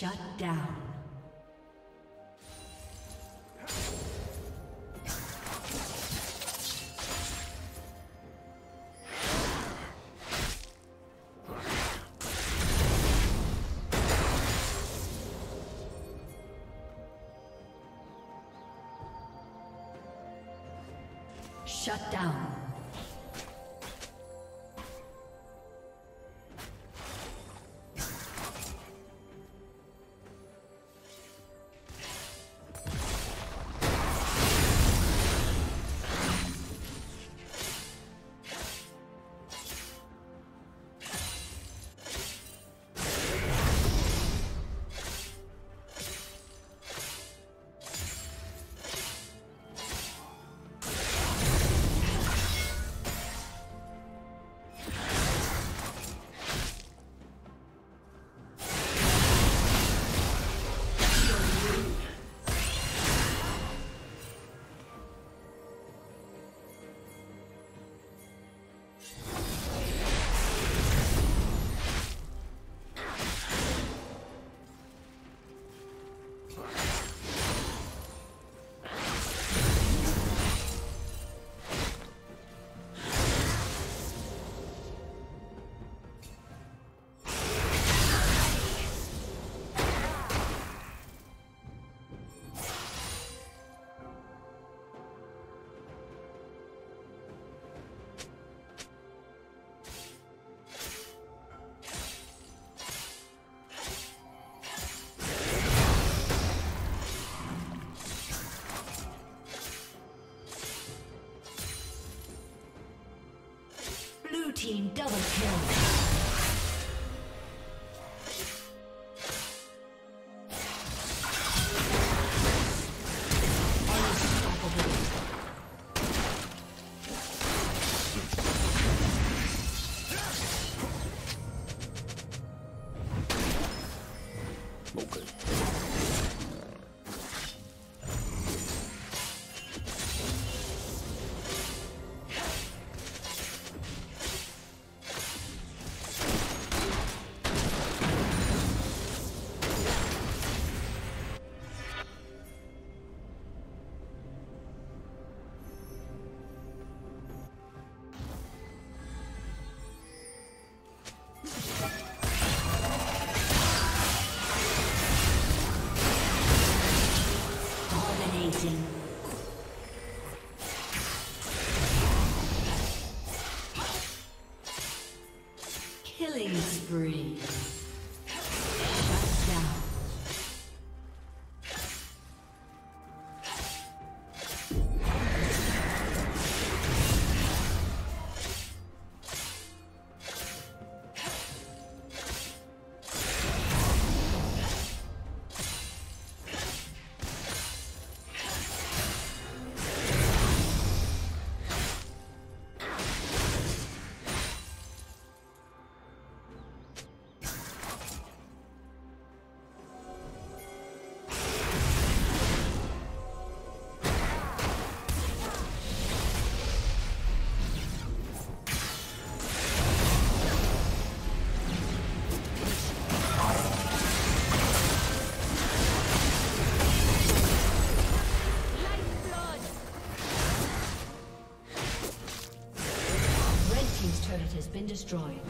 Shut down. Team double kill. Spree. Destroyed.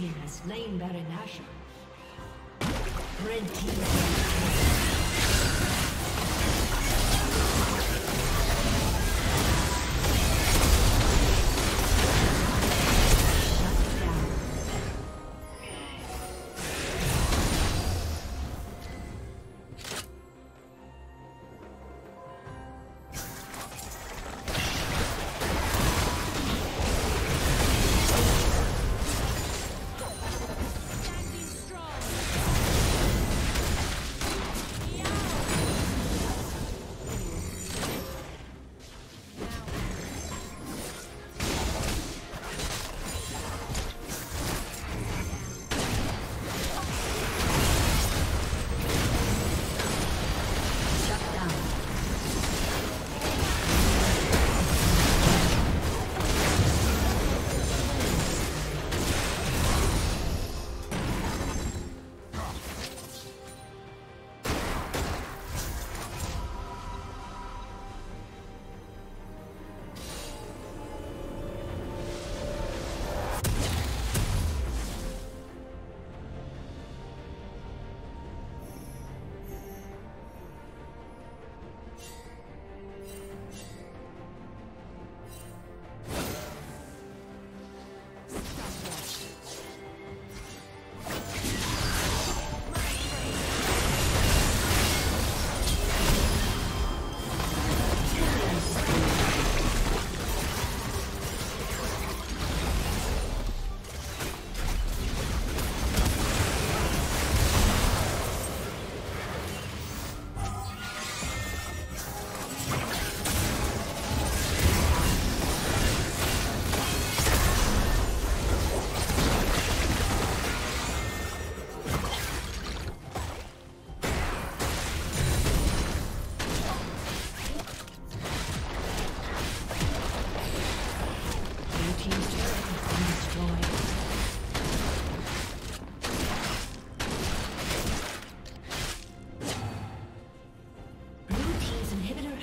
Team has slain Baron Nashor. Red team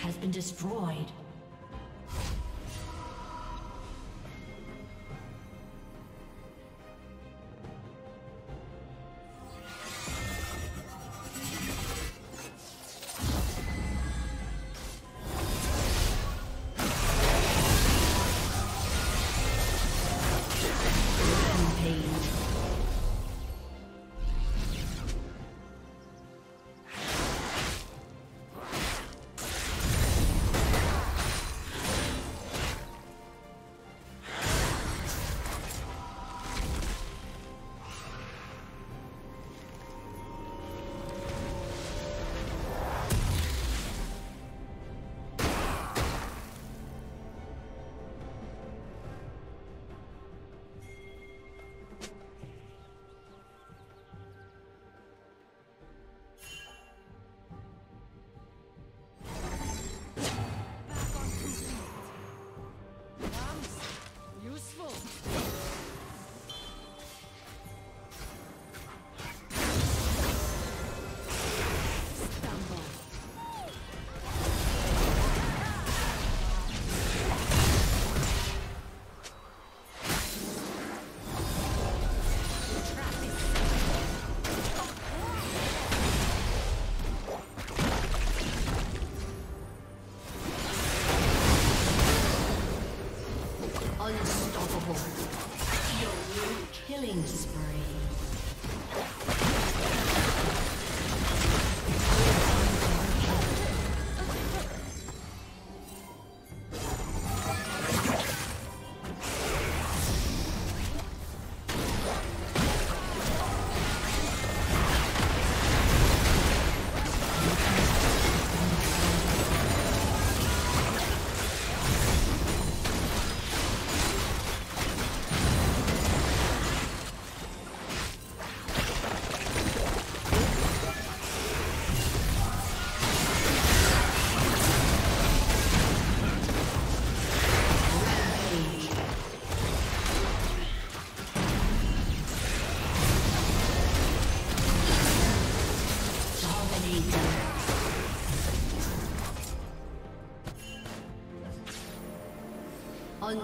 has been destroyed.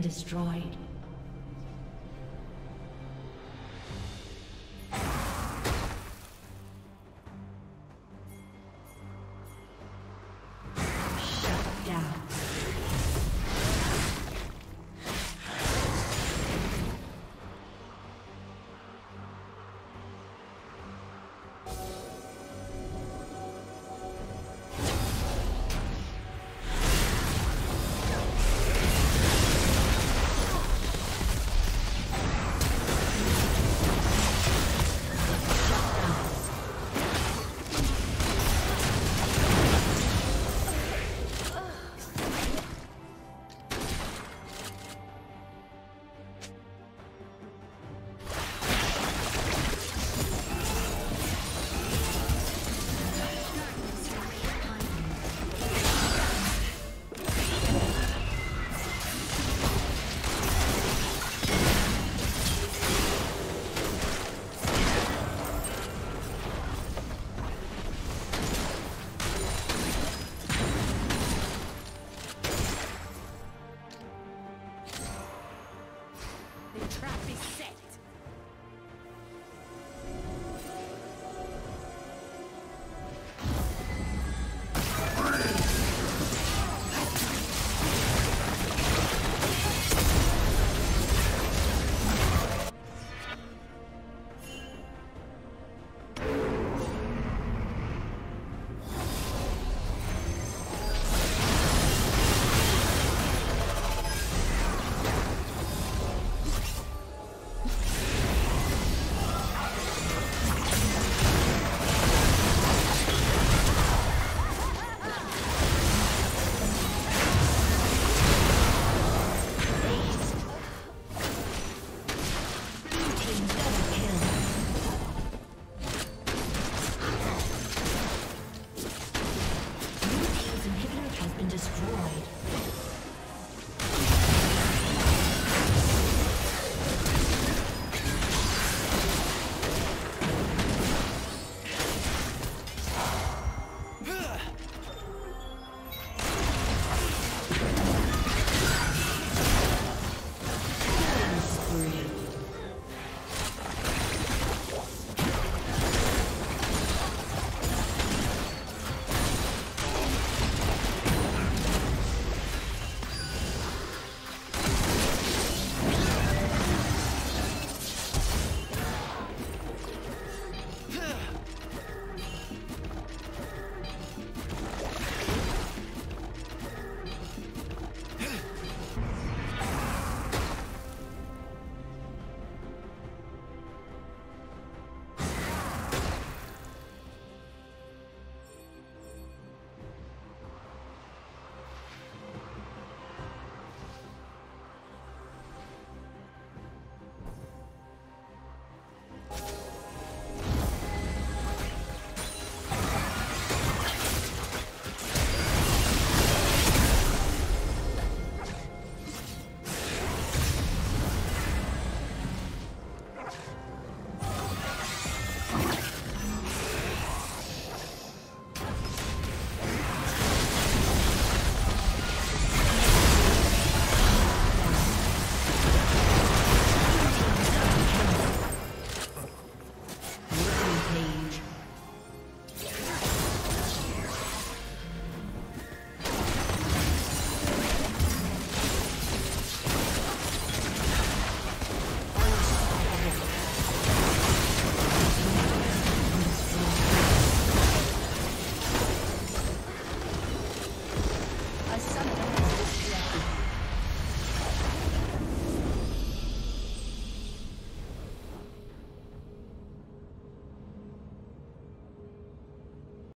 Destroyed.